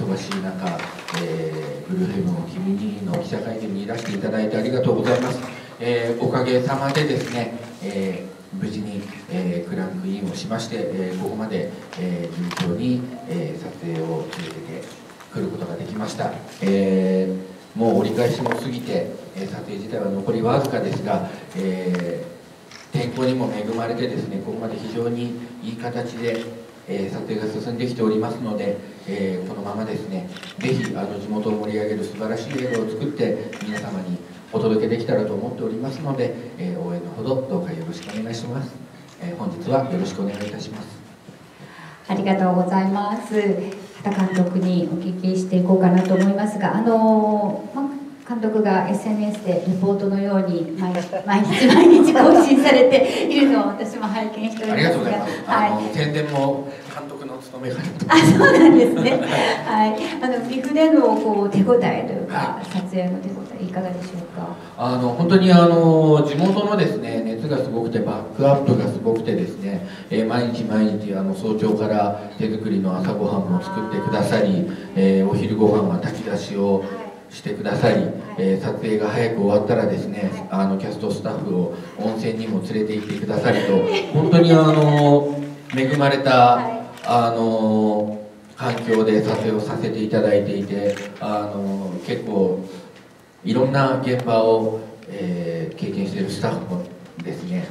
忙しい中、えー、ブルーヘブンを君にの記者会見にいらしていただいてありがとうございます、えー、おかげさまでですね、えー、無事に、えクランクインをしまして、えここまで、え順調に、え撮影を続けてくることができました、えもう折り返しも過ぎて、え撮影自体は残りわずかですが、え天候にも恵まれてですねここまで非常にいい形で、えー、撮影が進んできておりますので、えー、このままですねぜひあの地元を盛り上げる素晴らしい映画を作って皆様にお届けできたらと思っておりますので、えー、応援のほどどうかよろしくお願いします、え本日はよろしくお願いいたします。ありがとうございます。畑監督にお聞きしていこうかなと思いますがあのま監督が SNS でレポートのように毎日毎日毎日更新されているのを私も拝見しておりますが。はい、宣伝も監督の務めがあそうなんですね。はい。あの岐阜でのこう手応えというか、はい、撮影の手応えいかがでしょうか？あの本当にあの地元のですね熱がすごくてバックアップがすごくてですね、えー、毎日毎日あの早朝から手作りの朝ごはんも作ってくださり、えー、お昼ご飯は炊き出しを、してくださり、えー、撮影が早く終わったらですねあのキャストスタッフを温泉にも連れて行ってくださりと本当にあの恵まれたあの環境で撮影をさせていただいていてあの結構いろんな現場を、えー、経験しているスタッフもですね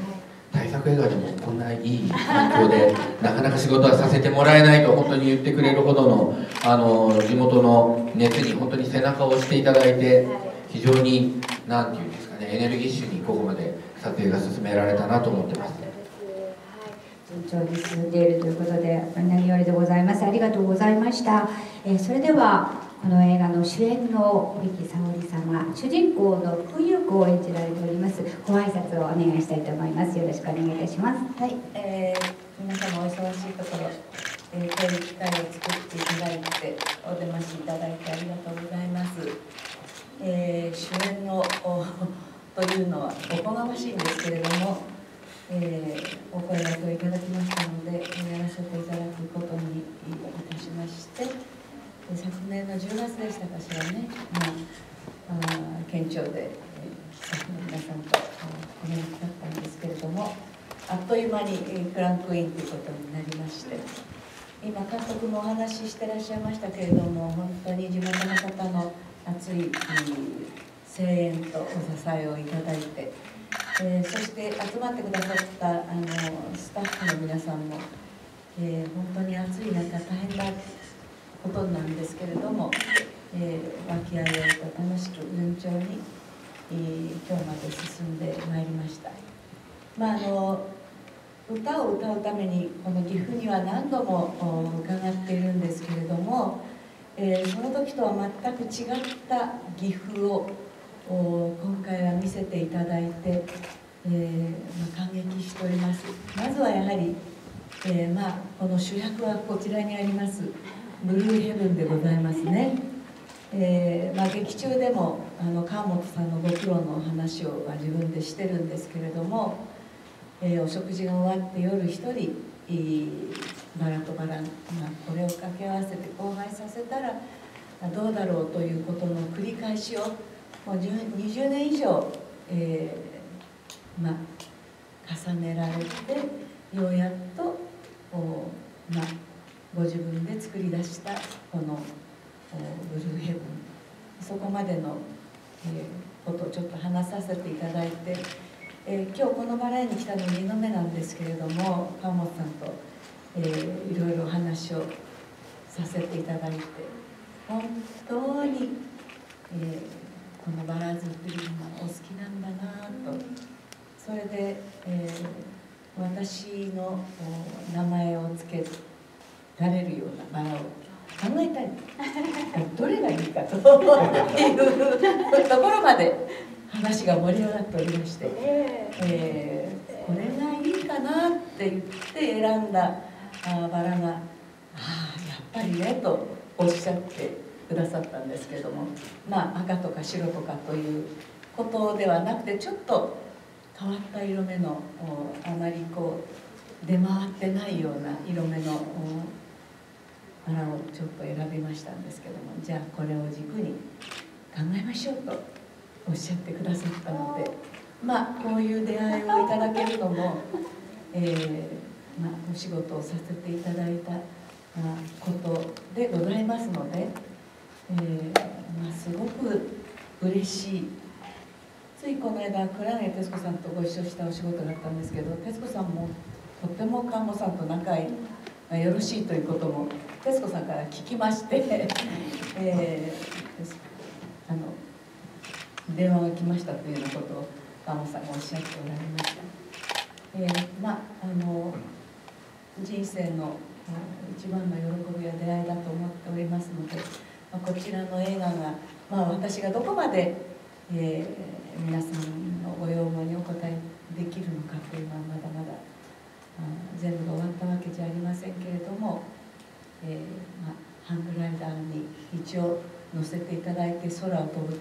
大作映画でもこんないい環境でなかなか仕事はさせてもらえないと本当に言ってくれるほどのあの地元の熱に本当に背中を押していただいて非常に何て言うんですかねエネルギッシュにここまで撮影が進められたなと思ってます。順調に進んでいるということで何よりでございます。ありがとうございました、えー、それではこの映画の主演の堀木沙織様主人公の福優子を演じられております。ご挨拶をお願いしたいと思います。よろしくお願いいたします。はい、えー、皆様お忙しいところ、えー、こういう機会を作っていただいてお出ましいただいてありがとうございます、えー、主演のというのはおこがましいんですけれども、えー、お声がけをいただきましたのでやらせていただくことにいたしまして昨年の10月でしたかしらね、まあ、あ県庁でスタッフの皆さんとお目にかったんですけれどもあっという間にクランクインということになりまして今監督もお話ししてらっしゃいましたけれども本当に地元の方の熱い声援とお支えをいただいて、えー、そして集まってくださったあのスタッフの皆さんも、えー、本当に暑い中大変だことなんですけれども、えー、和気あいあいと楽しく順調に、えー、今日まで進んでまいりました。まあ、あの歌を歌うためにこの岐阜には何度も伺っているんですけれども、えー、その時とは全く違った岐阜を今回は見せていただいて、えーまあ、感激しておりますまずはやはり、えーまあ、この主役はこちらにありますブルーヘブンでございますね、えー、まあ、劇中でもあの川本さんのご苦労の話を、まあ、自分でしてるんですけれども、えー、お食事が終わって夜一人バラとバラ、まあ、これを掛け合わせて交配させたらどうだろうということの繰り返しをもう20年以上、えー、まあ、重ねられてようやっとまあご自分で作り出したこのブルーヘブン。そこまでの、えー、ことをちょっと話させていただいて、えー、今日このバラエに来たの2度目なんですけれども川本さんと、えー、いろいろお話をさせていただいて本当に、えー、このバラ作りがお好きなんだなと。それで、えー、私の名前を付けてられるようなバラを考えたい。どれがいいかと。いうところまで話が盛り上がっておりまして、えー、これがいいかなって言って選んだあバラが「ああやっぱりね」とおっしゃってくださったんですけども。まあ赤とか白とかということではなくてちょっと変わった色目のあまりこう出回ってないような色目の花をちょっと選びましたんですけどもじゃあこれを軸に考えましょうとおっしゃってくださったのでまあこういう出会いをいただけるのも、えーまあ、お仕事をさせていただいたことでございますので、えーまあ、すごく嬉しいついこの間倉根徹子さんとご一緒したお仕事だったんですけど徹子さんもとっても看護さんと仲よろしいということも徹子さんから聞きまして、えー、あの電話が来ましたというようなことを看護さんがおっしゃっておられました。えー、まああの人生の一番の喜びや出会いだと思っておりますので、まあ、こちらの映画が、まあ、私がどこまで、えー、皆さんのご要望にお応えできるのかというのはまだまだ全部が終わったわけじゃありませんけれども、えーまあ、ハングライダーに一応乗せていただいて空を飛ぶと。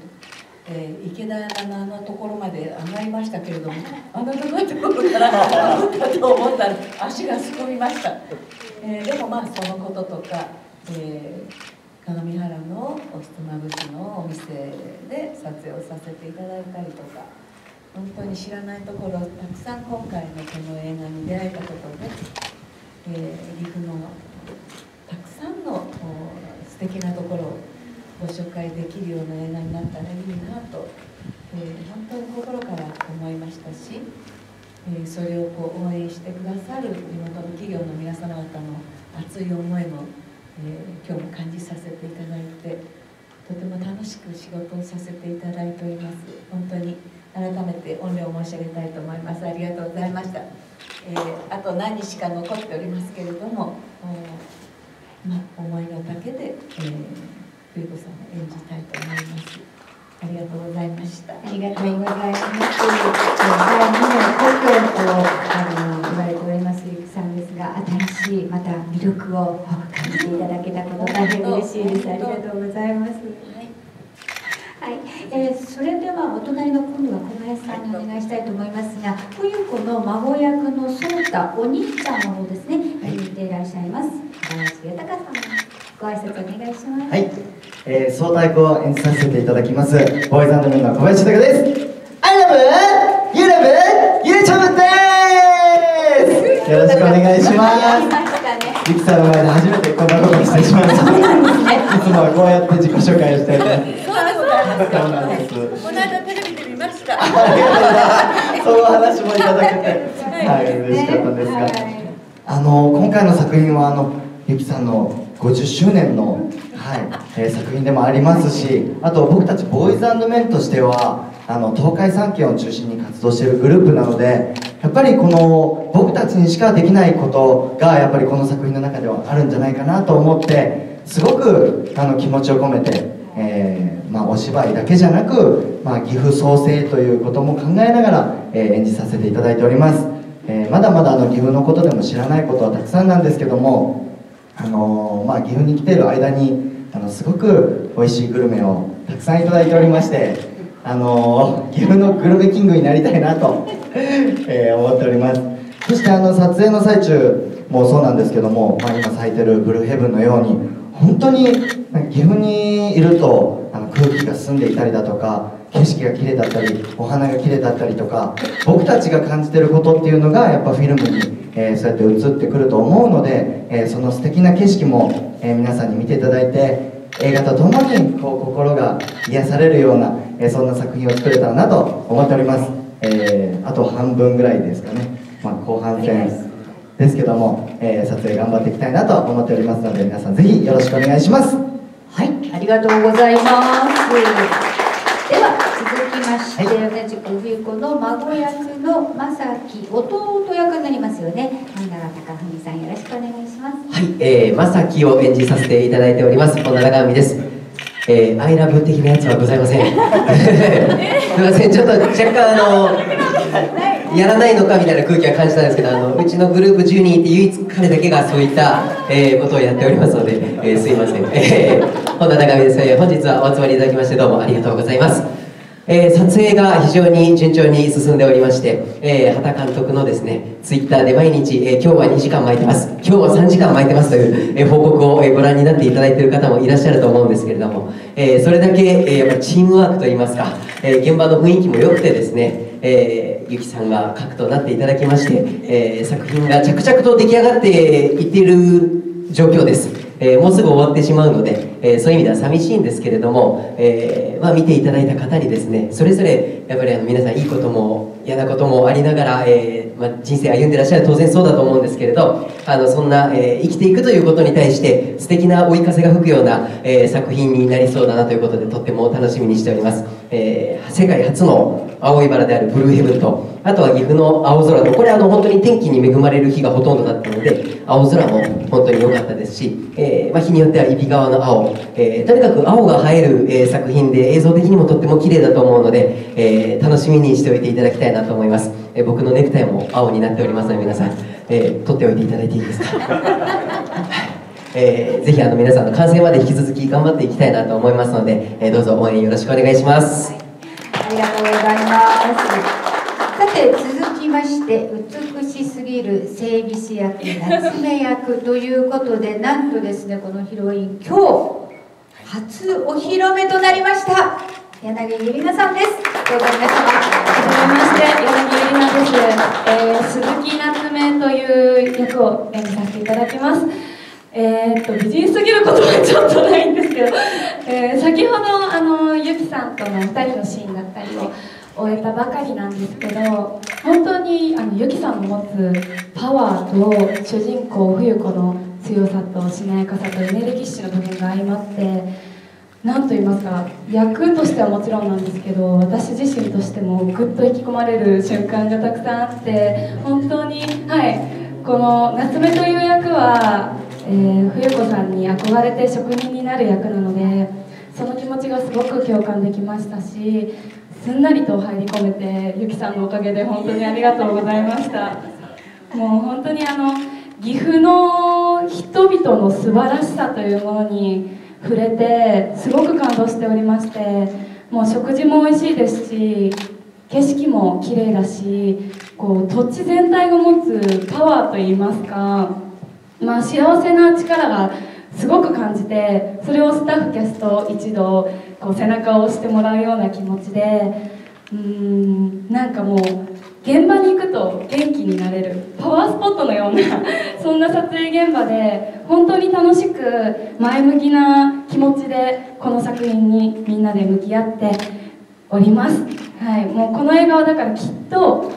えー、池田山のところまで上がりましたけれども あの高いところから上がったと思ったら足がすくみました、えー、でもまあそのこととか、えー、鏡原のおひつまぶしのお店で撮影をさせていただいたりとか本当に知らないところたくさん今回のこの映画に出会えたことで、えー、岐阜のさんの素敵なところをご紹介できるような映画になったらいいなと、えー、本当に心から思いましたし、えー、それをこう応援してくださる地元の企業の皆様方の熱い思いも、えー、今日も感じさせていただいてとても楽しく仕事をさせていただいております。本当に改めて御礼を申し上げたいと思います。ありがとうございました、えー、あと何日か残っておりますけれども、えー冬子さんを演じたいと思いますありがとうございました。ありがとうございます。第2の故郷とあの言われておりますゆきさんですが新しいまた魅力を感じていただけたこと大変嬉しいですありがとうございます。はい、えー、それではお隣の今度は小林さんにお願いしたいと思いますが冬子の孫役の颯太お兄ちゃんの方ですね、はい、見ていらっしゃいます。小林豊さんご挨拶お願いします。はい。えー、総太鼓を演じさせていただきますボーイズメンバー小林隆です。I love you love YouTube です。よろしくお願いします。ゆきさんの前で初めてこんなことをしてしまいましたいつもはこうやって自己紹介をしてそうなんです。この間テレビで見ました。その話もいただけて。はい。嬉しかったんですが。あの今回の作品はあのゆきさんの50周年のはいえー、作品でもありますしあと僕たちボーイズメンとしてはあの東海3県を中心に活動しているグループなのでやっぱりこの僕たちにしかできないことがやっぱりこの作品の中ではあるんじゃないかなと思ってすごくあの気持ちを込めて、えー、まあ、お芝居だけじゃなく、まあ、岐阜創生ということも考えながら、えー、演じさせていただいております、え、まだまだあの岐阜のことでも知らないことはたくさんなんですけどもあのまあ、岐阜に来てる間にあのすごく美味しいグルメをたくさんいただいておりましてあの岐阜のグルメキングになりたいなと、えー、思っております。そしてあの撮影の最中もそうなんですけども、まあ、今咲いてるブルーヘブンのように本当に岐阜にいるとあの空気が澄んでいたりだとか景色が綺麗だったりお花が綺麗だったりとか僕たちが感じてることっていうのがやっぱフィルムに、えー、そうやって映ってくると思うので、えー、その素敵な景色も、えー、皆さんに見ていただいて映画とともにこう心が癒されるような、えそんな作品を作れたらなと思っております、えあと半分ぐらいですかね、まあ、後半戦ですけども、え撮影頑張っていきたいなと思っておりますので皆さんぜひよろしくお願いします。はいありがとうございます。まして、はい、同じく冬子の孫役の正樹弟役になりますよね本永貴文さんよろしくお願いしますはい、えー、正樹を演じさせていただいております本永貴文ですえー、アイラブ的なやつはございません。すみません、ちょっと若干あの、やらないのかみたいな空気は感じたんですけど、あのうちのグループ10人いて唯一彼だけがそういった、えー、ことをやっておりますので、えー、すいません。えー、本田中美です、えー。本日はお集まりいただきましてどうもありがとうございます。えー、撮影が非常に順調に進んでおりまして、えー、畑監督のですね、ツイッターで毎日、えー、今日は2時間巻いてます、今日は3時間巻いてますという、えー、報告を、えー、ご覧になっていただいている方もいらっしゃると思うんですけれども、えー、それだけ、えー、やっぱチームワークといいますか、えー、現場の雰囲気も良くてですね、えー、ゆきさんが核となっていただきまして、えー、作品が着々と出来上がっていっている状況です。えー、もうすぐ終わってしまうので、えー、そういう意味では寂しいんですけれども、えーまあ、見ていただいた方にですねそれぞれやっぱりあの皆さんいいことも嫌なこともありながら、えまあ、人生歩んでらっしゃる当然そうだと思うんですけれどあのそんな、え、生きていくということに対して素敵な追い風が吹くような、え、作品になりそうだなということでとっても楽しみにしております、えー、世界初の青いバラであるブルーヘブンとあとは岐阜の青空とこれあの本当に天気に恵まれる日がほとんどだったので青空も本当に良かったですし、えーまあ、日によっては揖斐川の青、えー、とにかく青が映える、え、作品で映像的にもとっても綺麗だと思うので、え、楽しみにしておいていただきたいなと思います、え、僕のネクタイも青になっておりますので皆さん、えー、取っておいていただいていいですか？えー、ぜひあの皆さんの完成まで引き続き頑張っていきたいなと思いますので、えー、どうぞ応援よろしくお願いします、はいありがとうございますさて続きまして美しすぎる整備士役夏目役ということでなんとですねこのヒロイン今日初お披露目となりました柳ゆりなさんです。どうぞ皆様はじめまして柳ゆりなです、えー、鈴木夏目という役を演じさせていただきますえー、っと美人すぎることはちょっとないんですけど、えー、先ほどあのゆきさんとの2人のシーンだったりを終えたばかりなんですけど本当にあのゆきさんの持つパワーと主人公冬子の強さとしなやかさとエネルギッシュな部分が相まって何と言いますか役としてはもちろんなんですけど私自身としてもぐっと引き込まれる瞬間がたくさんあって本当にはいこの夏目という役はえー、冬子さんに憧れて職人になる役なのでその気持ちがすごく共感できましたしすんなりと入り込めてゆきさんのおかげで本当にありがとうございました。もう本当にあの岐阜の人々の素晴らしさというものに触れてすごく感動しておりましてもう食事も美味しいですし景色も綺麗だしこう土地全体が持つパワーといいますかまあ、幸せな力がすごく感じてそれをスタッフキャスト一同こう背中を押してもらうような気持ちでうんなんかもう現場に行くと元気になれるパワースポットのような そんな撮影現場で本当に楽しく前向きな気持ちでこの作品にみんなで向き合っております、はい、もうこの映画はだからきっと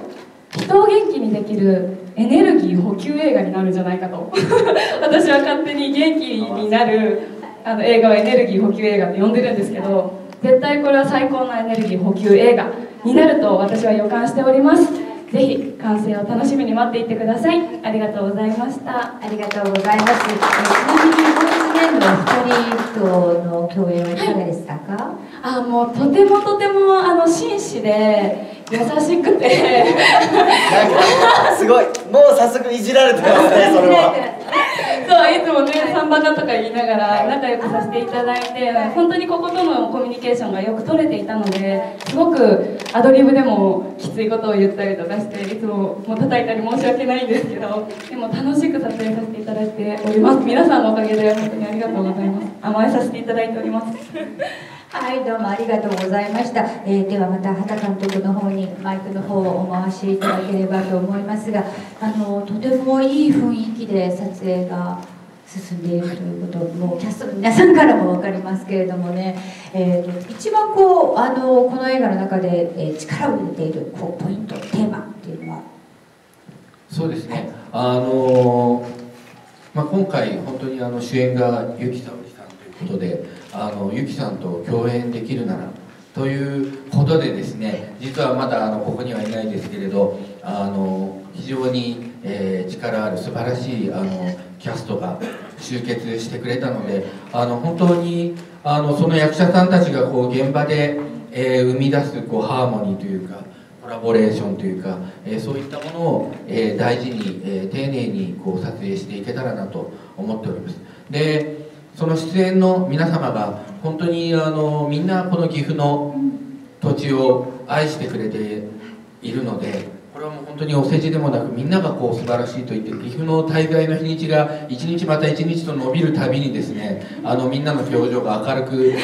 人を元気にできるエネルギー補給映画になるんじゃないかと。私は勝手に元気になるあの映画をエネルギー補給映画って呼んでるんですけど絶対これは最高のエネルギー補給映画になると私は予感しております。ぜひ完成を楽しみに待っていてください。ありがとうございました。ありがとうございます。ちなみにもう一年の二人との共演はいかがでしたか、はい、あもうとてもとてもあの紳士で優しくて。すごいもう早速いじられてますね それは。そういつもねサンバカとか言いながら仲良くさせていただいて本当にこことのコミュニケーションがよく取れていたのですごくアドリブでもきついことを言ったりとかしていつももう叩いたり申し訳ないんですけどでも楽しく撮影させていただいております。皆さんのおかげで本当にありがとうございます。甘えさせていただいておりますはいどうもありがとうございました、えー、ではまた畑監督の方にマイクの方をお回しいただければと思いますがあのとてもいい雰囲気で撮影が進んでいるということもうキャストの皆さんからも分かりますけれどもね、えー、一番こうあのこの映画の中で、え、力を入れているこうポイントテーマっていうのは？そうですね。あの、まあ、今回本当にあの主演がゆきさおりさんということであのゆきさんと共演できるならということでですね実はまだあのここにはいないですけれどあの非常に、えー、力ある素晴らしいあのキャストが集結してくれたのであの本当にあのその役者さんたちがこう現場で、えー、生み出すこうハーモニーというかコラボレーションというか、えー、そういったものを、えー、大事に、え丁寧にこう撮影していけたらなと思っております。でその出演の皆様が本当にあのみんなこの岐阜の土地を愛してくれているのでこれはもう本当にお世辞でもなくみんながこう素晴らしいと言って岐阜の滞在の日にちが一日また一日と伸びるたびにですねあのみんなの表情が明るくなってい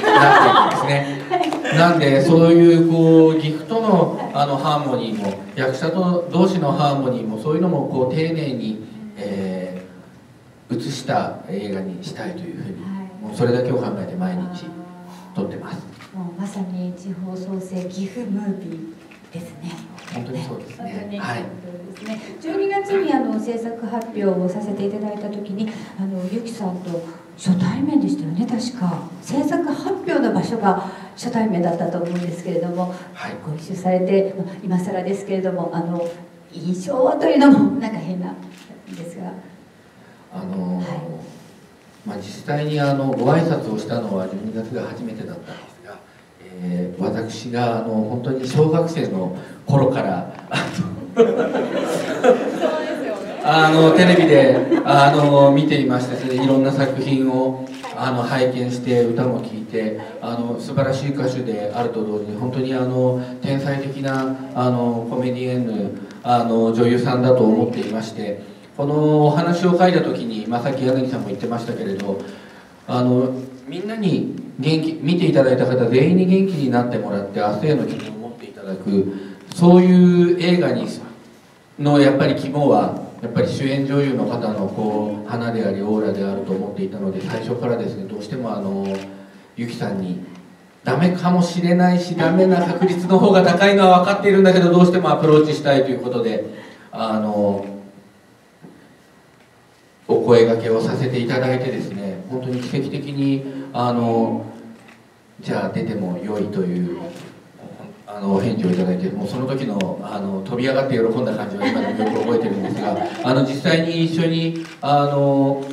くんですね。なんでそういうこう岐阜とのあのハーモニーも役者と同士のハーモニーもそういうのもこう丁寧に、えー、映した映画にしたいというふうに、もうそれだけを考えて毎日撮ってます。もうまさに地方創生岐阜ムービーですね。本当にそうですね。はい。ですね。12月にあの制作発表をさせていただいた時にあのゆきさんと初対面でしたよね。確か。制作発表の場所が初対面だったと思うんですけれども、はい、ご一緒されて今更ですけれどもあの印象はというのもなんか変なんですがあの、はい、まあ、実際にあのご挨拶をしたのは12月が初めてだったんですが、えー、私があの本当に小学生の頃からあのテレビであの見ていましていろんな作品をあの拝見して歌も聴いてあの素晴らしい歌手であると同時に本当にあの天才的なあのコメディエンヌあの女優さんだと思っていましてこのお話を書いた時に、まあ、さっき柳さんも言ってましたけれどあのみんなに元気見ていただいた方全員に元気になってもらって明日への希望を持っていただくそういう映画にのやっぱり肝はやっぱり主演女優の方のこう花でありオーラであると思っていたので最初からですねどうしてもあのゆきさんにダメかもしれないしダメな確率の方が高いのは分かっているんだけどどうしてもアプローチしたいということであのお声がけをさせていただいてですね本当に奇跡的にあのじゃあ出ても良いというあの返事をいただいてもうその時のあの飛び上がって喜んだ感じは今でもよく覚えてるんですが あの実際に一緒にあの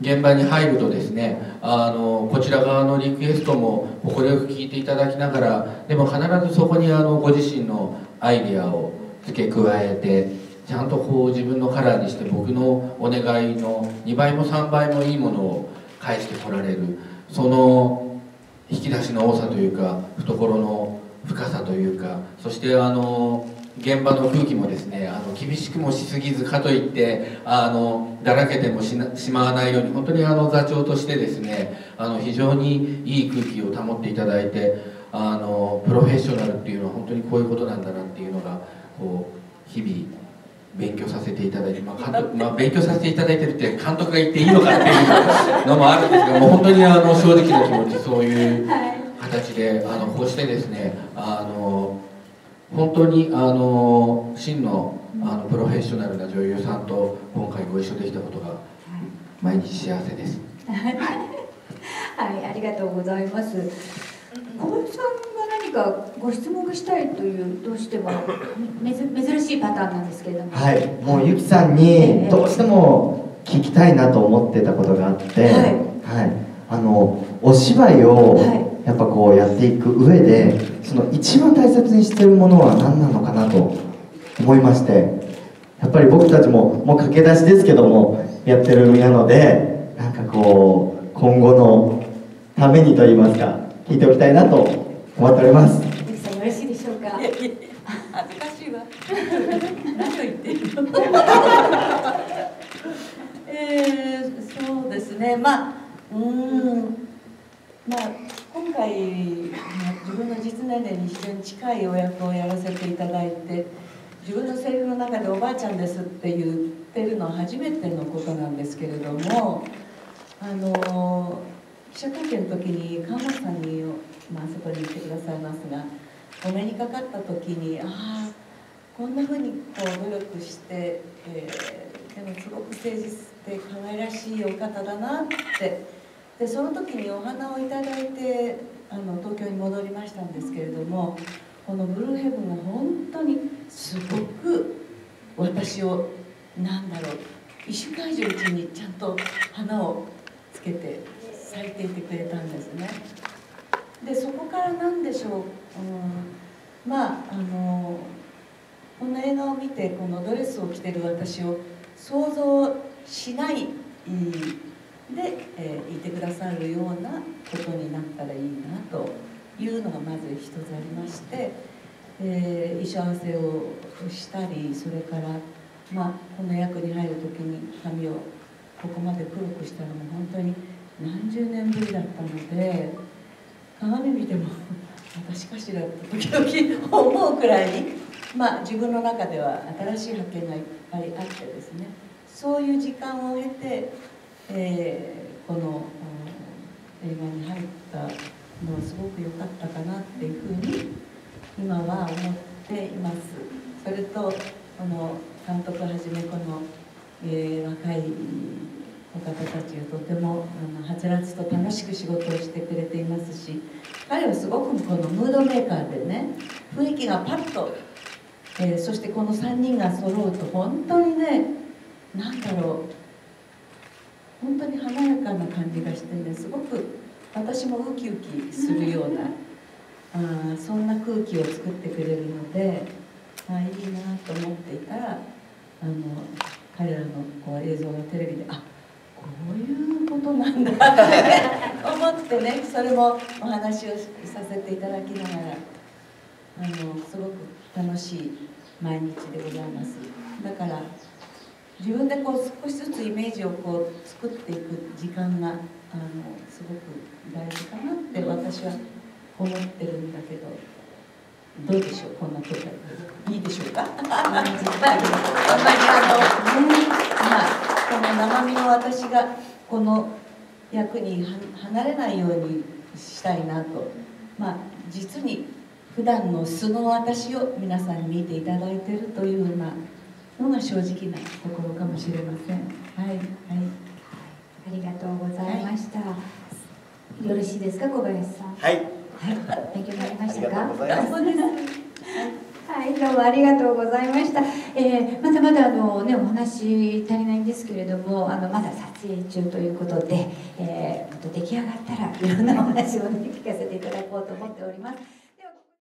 現場に入るとですねあのこちら側のリクエストも快く聞いていただきながらでも必ずそこにあのご自身のアイデアを付け加えてちゃんとこう自分のカラーにして僕のお願いの2倍も3倍もいいものを返してこられる。その引き出しの多さというか懐の深さというかそしてあの現場の空気もですねあの厳しくもしすぎずかといってあのだらけてもしまわないように本当にあの座長としてですねあの非常にいい空気を保っていただいてあのプロフェッショナルっていうのは本当にこういうことなんだなっていうのがこう日々勉強させていただいて、まあ監督まあ、勉強させていただいてるって監督が言っていいのかっていうのもあるんですけどもう本当にあの正直な気持ちそういう形であのこうしてですねあの本当にあの真のあのプロフェッショナルな女優さんと今回ご一緒できたことが毎日幸せです。はい、ありがとうございます。小林さんが何かご質問がしたいというどうしても珍しいパターンなんですけれども。はい、もうゆきさんにどうしても聞きたいなと思ってたことがあって、はい、はい、あのお芝居を、はい。やっぱこうやっていく上でその一番大切にしてるものは何なのかなと思いまして。やっぱり僕たちももう駆け出しですけどもやってる身なのでなんかこう今後のためにと言いますか聞いておきたいなと思っております。よろしいでしょうか？恥ずかしいわ。何を言ってるの？えー、そうですね。まあうん。まあ今回自分の実年齢に非常に近いお役をやらせていただいて自分のセリフの中で「おばあちゃんです」って言ってるのは初めてのことなんですけれどもあの記者会見の時に看護師さんに、まあそこに行ってくださいますがお目にかかった時にああこんなふうにこう努力して、えー、でもすごく誠実で可愛らしいお方だなって。でその時にお花をいただいてあの東京に戻りましたんですけれどもこのブルーヘブンが本当にすごく私を何だろう一週間以上うちにちゃんと花をつけて咲いていてくれたんですねでそこから何でしょう、うん、まああのこの映画を見てこのドレスを着てる私を想像しないで、えー、いてくださるようなことになったらいいなというのがまず一つありまして、えー、衣装合わせをしたりそれから、まあ、この役に入る時に髪をここまで黒くしたのも本当に何十年ぶりだったので鏡見ても私かしらって時々思うくらいに、まあ、自分の中では新しい発見がいっぱいあってですね。そういう時間を経て、えー、この映画に入ったのはすごく良かったかなっていうふうに今は思っています。それとこの監督はじめこの、えー、若い方たちがとてもあのはつらつと楽しく仕事をしてくれていますし彼はすごくこのムードメーカーでね雰囲気がパッと、えー、そしてこの3人が揃うと本当にね何だろう本当に華やかな感じがしてねすごく私もウキウキするようなあそんな空気を作ってくれるのであいいなと思っていたらあの彼らのこう映像がテレビであこういうことなんだって思ってねそれもお話をさせていただきながらあのすごく楽しい毎日でございます。だから自分でこう少しずつイメージをこう作っていく時間があのすごく大事かなって私は思ってるんだけどどうでしょうこんなこといいでしょうか？そん この生身の私がこの役に離れないようにしたいなと。まあ実に普段の素の私を皆さんに見ていただいているというようなのが正直なところかもしれません。はい。はい。ありがとうございました、はい、よろしいですか小林さん。はい、はい、勉強になりましたか？はい、どうもありがとうございました。えー、まだまだあのねお話足りないんですけれども、あのまだ撮影中ということで、えー、出来上がったらいろんなお話をね聞かせていただこうと思っております。